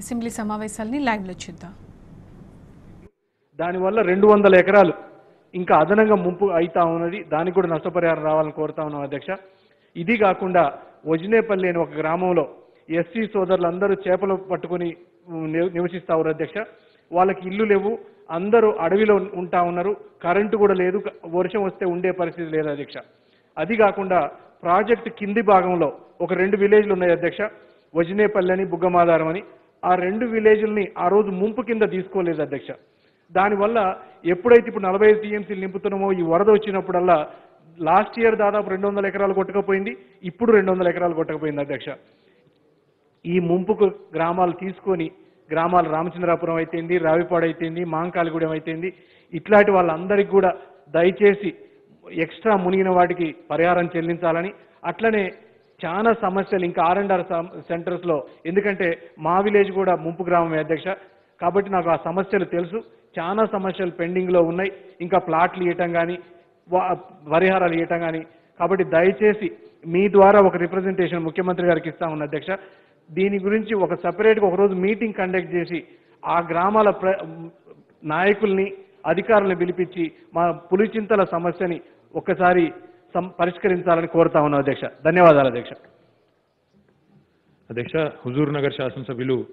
Assembly సమావేశాలని లైవ్లో చూద్దాం. దానివల్ల రెండు వందల ఎకరాలు ఇంకా అదనంగా ముంపు అవుతా ఉన్నది. దానికి కూడా నష్టపరిహారం రావాలని కోరుతా ఉన్నాం అధ్యక్ష. ఇది కాకుండా వజినేపల్లి అనే ఒక గ్రామంలో ఎస్సీ సోదరులందరూ చేపలు పట్టుకుని నివసిస్తా ఉన్నారు అధ్యక్ష. వాళ్ళకి ఇల్లు లేవు. అందరూ అడవిలో ఉంటా ఉన్నారు. కరెంటు కూడా లేదు. వర్షం వస్తే ఉండే పరిస్థితి లేదు అధ్యక్ష. అది కాకుండా ప్రాజెక్ట్ కింది భాగంలో ఒక రెండు విలేజ్లు ఉన్నాయి అధ్యక్ష. వజినేపల్లి అని బుగ్గమాధారం అని. ఆ రెండు విలేజ్లని ఆ రోజు ముంపు కింద తీసుకోలేదు అధ్యక్ష. దానివల్ల ఎప్పుడైతే ఇప్పుడు నలభై ఐదు టీఎంసీలు నింపుతున్నామో ఈ వరద వచ్చినప్పుడల్లా లాస్ట్ ఇయర్ దాదాపు రెండు వందల ఎకరాలు కొట్టకపోయింది ఇప్పుడు రెండు వందల ఎకరాలు కొట్టకపోయింది అధ్యక్ష. ఈ ముంపుకు గ్రామాలు తీసుకొని గ్రామాలు రామచంద్రాపురం అయితేంది రావిపాడు అయితేంది మాంకాలిగూడెం అయితేంది ఇట్లాంటి వాళ్ళందరికీ కూడా దయచేసి ఎక్స్ట్రా మునిగిన వాటికి పరిహారం చెల్లించాలని అట్లనే చాలా సమస్యలు ఇంకా ఆర్ అండ్ ఆర్ సెంటర్స్లో ఎందుకంటే మా విలేజ్ కూడా ముంపు గ్రామమే అధ్యక్ష. కాబట్టి నాకు ఆ సమస్యలు తెలుసు. చాలా సమస్యలు పెండింగ్లో ఉన్నాయి. ఇంకా ప్లాట్లు ఇవ్వటం కానీ వా- పరిహారాలు ఇవ్వటం కానీ కాబట్టి దయచేసి మీ ద్వారా ఒక రిప్రజెంటేషన్ ముఖ్యమంత్రి గారికి ఇస్తా ఉన్న అధ్యక్ష. దీని గురించి ఒక సపరేట్గా ఒకరోజు మీటింగ్ కండక్ట్ చేసి ఆ గ్రామాల ప్ర నాయకుల్ని అధికారులను పిలిపించి మా పులిచింతల సమస్యని ఒక్కసారి పరిష్కరించాలని కోరుతా ఉన్నాం అధ్యక్ష. ధన్యవాదాలు అధ్యక్ష. అధ్యక్ష హుజూర్ నగర్ శాసనసభ్యులు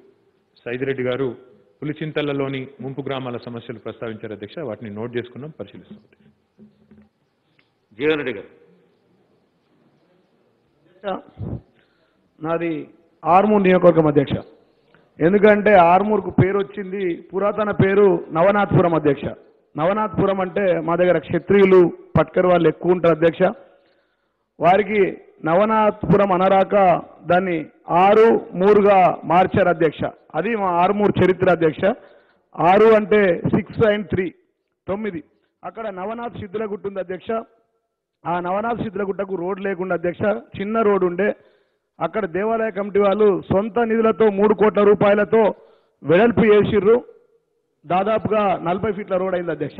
సైదిరెడ్డి గారు పులిచింతలలోని ముంపు గ్రామాల సమస్యలు ప్రస్తావించారు అధ్యక్ష. వాటిని నోట్ చేసుకున్నాం పరిశీలిస్తాం. జీవన్ రెడ్డి గారు. నాది ఆర్మూర్ నియోజకవర్గం అధ్యక్ష. ఎందుకంటే ఆర్మూర్కు పేరు వచ్చింది పురాతన పేరు నవనాథపురం అధ్యక్ష. నవనాథ్పురం అంటే మా దగ్గర క్షత్రియులు పట్కర్ వాళ్ళు ఎక్కువ ఉంటారు అధ్యక్ష. వారికి నవనాథ్పురం అనరాక దాన్ని ఆరు మూరుగా మార్చారు అధ్యక్ష. అది మా ఆరుమూరు చరిత్ర అధ్యక్ష. ఆరు అంటే సిక్స్ అండ్ త్రీ తొమ్మిది. అక్కడ నవనాథ్ సిద్ధులగుట్ట ఉంది అధ్యక్ష. ఆ నవనాథ్ శిథిలగుట్టకు రోడ్ లేకుండా అధ్యక్ష చిన్న రోడ్ ఉండే. అక్కడ దేవాలయ కమిటీ వాళ్ళు సొంత నిధులతో మూడు కోట్ల రూపాయలతో వెడల్పు చేసిర్రు. దాదాపుగా నలభై ఫీట్ల రోడ్ అయింది అధ్యక్ష.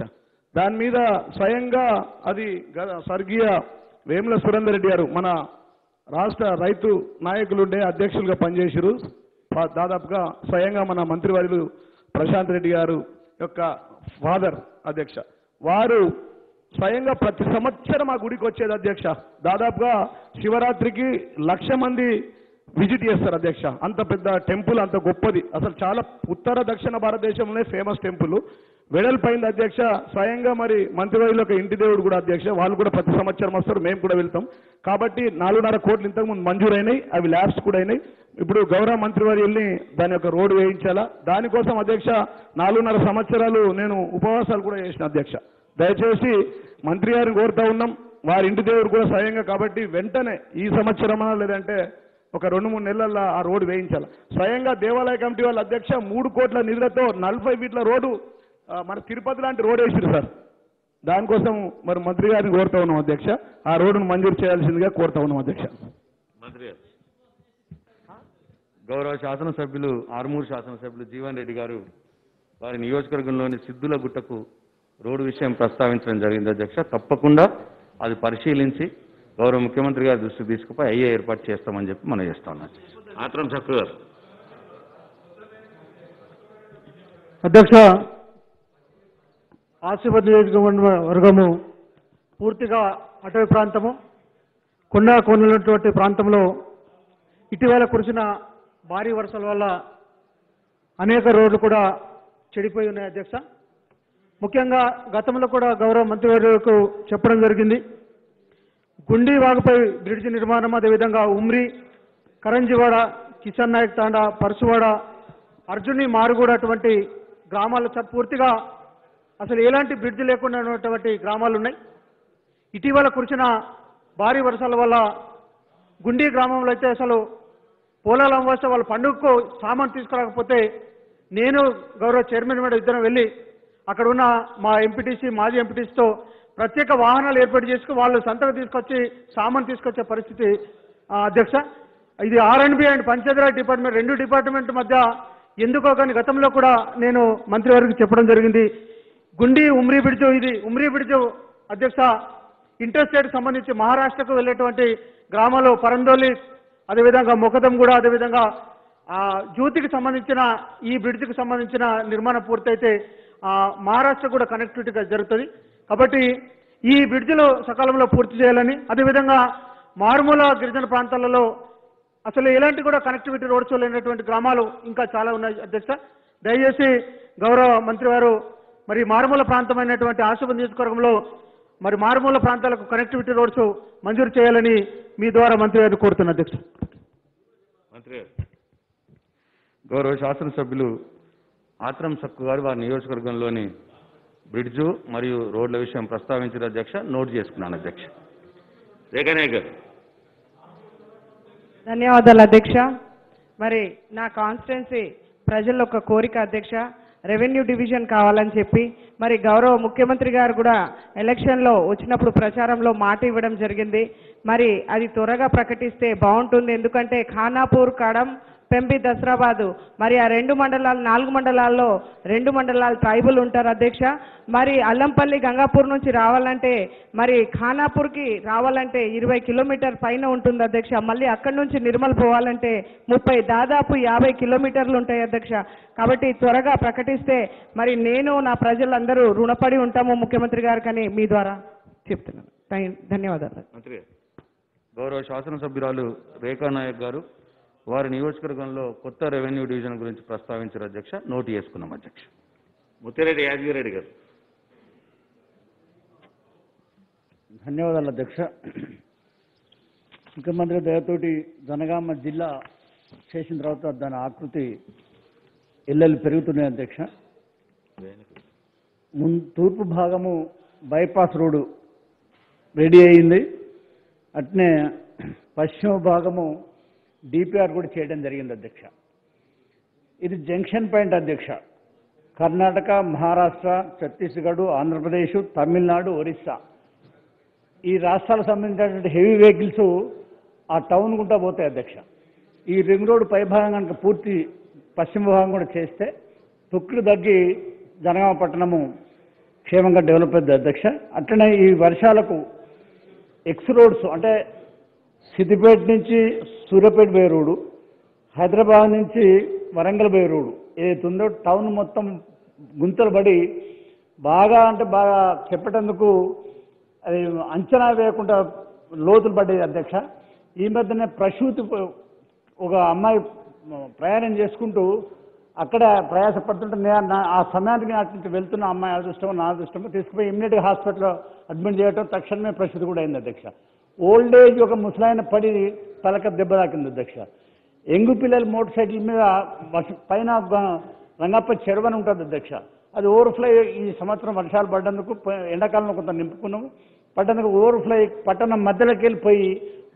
దాని మీద స్వయంగా అది స్వర్గీయ వేముల సురేందర్ రెడ్డి గారు మన రాష్ట్ర రైతు నాయకులుండే అధ్యక్షులుగా పనిచేసారు. దాదాపుగా స్వయంగా మన మంత్రివర్యులు ప్రశాంత్ రెడ్డి గారు యొక్క ఫాదర్ అధ్యక్ష. వారు స్వయంగా ప్రతి సంవత్సరం ఆ గుడికి వచ్చేది అధ్యక్ష. దాదాపుగా శివరాత్రికి లక్ష మంది విజిట్ చేస్తారు అధ్యక్ష. అంత పెద్ద టెంపుల్ అంత గొప్పది. అసలు చాలా ఉత్తర దక్షిణ భారతదేశంలోనే ఫేమస్ టెంపుల్. వెడల్పైంది అధ్యక్ష స్వయంగా మరి మంత్రివర్యుల యొక్క ఇంటి దేవుడు కూడా అధ్యక్ష. వాళ్ళు కూడా ప్రతి సంవత్సరం వస్తారు మేము కూడా వెళ్తాం. కాబట్టి నాలుగున్నర కోట్లు ఇంతకుముందు మంజూరైనాయి అవి ల్యాబ్స్ కూడా అయినాయి. ఇప్పుడు గౌరవ మంత్రివర్యుల్ని దాని యొక్క రోడ్డు వేయించాలా? దానికోసం అధ్యక్ష నాలుగున్నర సంవత్సరాలు నేను ఉపవాసాలు కూడా చేసిన అధ్యక్ష. దయచేసి మంత్రి గారిని కోరుతా ఉన్నాం. వారి ఇంటి దేవుడు కూడా స్వయంగా కాబట్టి వెంటనే ఈ సంవత్సరమా లేదంటే ఒక రెండు మూడు నెలల్లో ఆ రోడ్డు వేయించాలి. స్వయంగా దేవాలయ కమిటీ వాళ్ళ అధ్యక్ష మూడు కోట్ల నిధులతో నలభై ఫీట్ల రోడ్డు మన తిరుపతి లాంటి రోడ్ వేసారు సార్. దానికోసం మరి మంత్రి గారిని కోరుతా ఉన్నాం అధ్యక్ష. ఆ రోడ్డును మంజూరు చేయాల్సిందిగా కోరుతా ఉన్నాం అధ్యక్ష. మంత్రి గౌరవ శాసనసభ్యులు ఆర్మూరు శాసనసభ్యులు జీవన్ రెడ్డి గారు వారి నియోజకవర్గంలోని సిద్ధుల గుట్టకు రోడ్డు విషయం ప్రస్తావించడం జరిగింది అధ్యక్ష. తప్పకుండా అది పరిశీలించి గౌరవ ముఖ్యమంత్రి గారి దృష్టికి తీసుకుపోయి అయ్యే ఏర్పాటు చేస్తామని చెప్పి మనం చేస్తా ఉన్నాం. ఆత్రం చక్ర గారు. అధ్యక్ష ఆసిఫాబాద్ నియోజకవర్గము పూర్తిగా అటవీ ప్రాంతము. కొండ కొనటువంటి ప్రాంతంలో ఇటీవల కురిసిన భారీ వర్షాల వల్ల అనేక రోడ్లు కూడా చెడిపోయి ఉన్నాయి అధ్యక్ష. ముఖ్యంగా గతంలో కూడా గౌరవ మంత్రివర్యులకు చెప్పడం జరిగింది. గుండీ వాగుపై బ్రిడ్జి నిర్మాణం అదేవిధంగా ఉమ్రి కరంజివాడ కిషన్ నాయక్ తాండా పరసువాడ అర్జుని మారుగూడ అటువంటి గ్రామాలు చ- పూర్తిగా అసలు ఎలాంటి బ్రిడ్జ్ లేకుండా ఉన్నటువంటి గ్రామాలు ఉన్నాయి ఇటీవల కురిసిన భారీ వర్షాల వల్ల గుండి గ్రామంలో అయితే అసలు పోలాల అమావాస్య వాళ్ళ పండుగకు సామాన్ తీసుకురాకపోతే నేను గౌరవ చైర్మన్ మేడం ఇద్దరం వెళ్ళి అక్కడ ఉన్న మా ఎంపీటీసీ మాజీ ఎంపీటీసీతో ప్రత్యేక వాహనాలు ఏర్పాటు చేసుకుని వాళ్ళు సంతకు తీసుకొచ్చి సామాన్ తీసుకొచ్చే పరిస్థితి. అధ్యక్ష ఇది R and B and Panchayati Raj department రెండు డిపార్ట్మెంట్ మధ్య ఎందుకో కానీ గతంలో కూడా నేను మంత్రి వారికి చెప్పడం జరిగింది. గుండి ఉమ్రీ బ్రిడ్జ్ ఇది. ఉమ్రీ బ్రిడ్జ్ అధ్యక్ష ఇంటర్స్టేట్ సంబంధించి మహారాష్ట్రకు వెళ్ళేటువంటి గ్రామాలు పరందోలి అదేవిధంగా ముఖదం కూడా అదేవిధంగా జ్యోతికి సంబంధించిన ఈ బ్రిడ్జికి సంబంధించిన నిర్మాణం పూర్తయితే మహారాష్ట్ర కూడా కనెక్టివిటీగా జరుగుతుంది. కాబట్టి ఈ బ్రిడ్జిలు సకాలంలో పూర్తి చేయాలని అదేవిధంగా మారుమూల గిరిజన ప్రాంతాలలో అసలు ఎలాంటి కూడా కనెక్టివిటీ రోడ్స్ లేనటువంటి గ్రామాలు ఇంకా చాలా ఉన్నాయి అధ్యక్ష. దయచేసి గౌరవ మంత్రి గారు మరి మారుమూల ప్రాంతమైనటువంటి ఆశుప నియోజకవర్గంలో మరి మారుమూల ప్రాంతాలకు కనెక్టివిటీ రోడ్స్ మంజూరు చేయాలని మీ ద్వారా మంత్రి గారిని కోరుతున్నా అధ్యక్ష. మంత్రి గౌరవ శాసనసభ్యులు ఆత్రం సక్కు గారు వారి నియోజకవర్గంలోని బ్రిడ్జు మరియు రోడ్ల విషయం ప్రస్తావించిన అధ్యక్ష నోట్ చేసుకున్నాను అధ్యక్ష. రేఖనే ధన్యవాదాలు అధ్యక్ష. మరి నా కాన్స్టిట్యున్సీ ప్రజల ఒక కోరిక అధ్యక్ష. రెవెన్యూ డివిజన్ కావాలని చెప్పి మరి గౌరవ ముఖ్యమంత్రి గారు కూడా ఎలక్షన్లో వచ్చినప్పుడు ప్రచారంలో మాట ఇవ్వడం జరిగింది. మరి అది త్వరగా ప్రకటిస్తే బాగుంటుంది. ఎందుకంటే ఖానాపూర్ కడం పెంపి దసరాబాదు. మరి ఆ రెండు మండలాలు నాలుగు మండలాల్లో రెండు మండలాలు ట్రైబుల్ ఉంటారు అధ్యక్ష. మరి అల్లంపల్లి గంగాపూర్ నుంచి రావాలంటే మరి ఖానాపూర్కి రావాలంటే ఇరవై కిలోమీటర్ పైన ఉంటుంది అధ్యక్ష. మళ్ళీ అక్కడి నుంచి నిర్మల్ పోవాలంటే ముప్పై దాదాపు యాభై కిలోమీటర్లు ఉంటాయి అధ్యక్ష. కాబట్టి త్వరగా ప్రకటిస్తే మరి నేను నా ప్రజలందరూ రుణపడి ఉంటాము ముఖ్యమంత్రి గారికని మీ ద్వారా చెప్తున్నాను. ధన్యవాదాలు. గౌరవ శాసనసభ్యురాలు రేఖా నాయక్ గారు వారి నియోజకవర్గంలో కొత్త రెవెన్యూ డివిజన్ గురించి ప్రస్తావించారు అధ్యక్ష నోటు చేసుకున్నాం అధ్యక్ష. ముత్తిరెడ్డి యాదగిరెడ్డి గారు. ధన్యవాదాలు అధ్యక్ష. ముఖ్యమంత్రి దయతోటి జనగామ జిల్లా చేసిన తర్వాత దాని ఆకృతి ఇళ్ళలు పెరుగుతున్నాయి అధ్యక్ష. మున్ తూర్పు భాగము బైపాస్ రోడ్డు రెడీ అయింది. అట్నే పశ్చిమ భాగము డిపిఆర్ కూడా చేయడం జరిగింది అధ్యక్ష. ఇది జంక్షన్ పాయింట్ అధ్యక్ష. కర్ణాటక మహారాష్ట్ర ఛత్తీస్గఢ్ ఆంధ్రప్రదేశ్ తమిళనాడు ఒరిస్సా. ఈ రాష్ట్రాలకు సంబంధించినటువంటి హెవీ వెహికల్స్ ఆ టౌన్ గుంటా పోతాయి అధ్యక్ష. ఈ రింగ్ రోడ్ పై భాగం కనుక పూర్తి పశ్చిమ భాగం కూడా చేస్తే తొక్కులు తగ్గి జనగామ పట్టణము క్షేమంగా డెవలప్ అవుతుంది అధ్యక్ష. అట్లనే ఈ వర్షాలకు ఎక్స్ రోడ్స్ అంటే సిద్దిపేట నుంచి సూర్యాపేట పోయే రోడ్డు హైదరాబాద్ నుంచి వరంగల్ పోయే రోడ్డు ఏదైతే టౌన్ మొత్తం గుంతలు పడి బాగా అంటే బాగా చెప్పేటందుకు అది అంచనా వేయకుండా లోతులు పడ్డది అధ్యక్ష. ఈ మధ్యనే ప్రసూతి ఒక అమ్మాయి ప్రయాణం చేసుకుంటూ అక్కడ ప్రయాసపడుతుంటే నేను నా- ఆ సమయానికి అటు నుంచి వెళ్తున్న అమ్మాయి అదృష్టమో నా అదృష్టమో తీసుకుపోయి ఇమ్మీడియట్గా హాస్పిటల్లో అడ్మిట్ చేయడం తక్షణమే ప్రసూతి కూడా అయింది అధ్యక్ష. ఓల్డ్ ఏజ్ ఒక ముసలాయన పడి తలక దెబ్బ తాకింది అధ్యక్ష. ఎంగు పిల్లలు మోటార్ సైకిల్ మీద పైన రంగప్ప చెరువని ఉంటుంది అధ్యక్ష. అది ఓవర్ఫ్లై ఈ సంవత్సరం వర్షాలు పడ్డందుకు ఎండాకాలంలో కొంత నింపుకున్నాము. పడ్డందుకు ఓవర్ఫ్లై పట్టణం మధ్యలోకి వెళ్ళిపోయి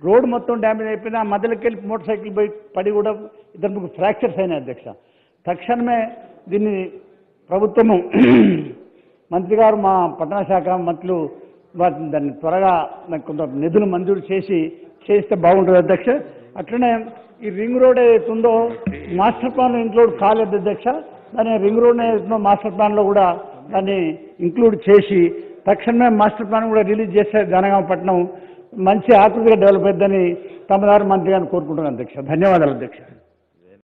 రోడ్డు మొత్తం డ్యామేజ్ అయిపోయినా ఆ మధ్యలోకి వెళ్ళి మోటార్ సైకిల్ పోయి పడి కూడా ఇద్దరు ముగ్గురు ఫ్రాక్చర్స్ అయినాయి అధ్యక్ష. తక్షణమే దీన్ని ప్రభుత్వము మంత్రి గారు మా పట్టణ శాఖ మంత్రులు వాటిని దాన్ని త్వరగా నాకు కొంత నిధులు మంజూరు చేసి చేస్తే బాగుంటుంది అధ్యక్ష. అట్లనే ఈ రింగ్ రోడ్ ఏదైతే ఉందో మాస్టర్ ప్లాన్ ఇంక్లూడ్ కాలేదు అధ్యక్ష. దాని రింగ్ రోడ్ ఏదైతుందో మాస్టర్ ప్లాన్లో కూడా దాన్ని ఇంక్లూడ్ చేసి తక్షణమే మాస్టర్ ప్లాన్ కూడా రిలీజ్ చేస్తే జనగామ పట్టణం మంచి ఆకృతిగా డెవలప్ అవుతుందని తమదారు మంత్రి గారిని కోరుకుంటున్నాను అధ్యక్ష. ధన్యవాదాలు అధ్యక్ష.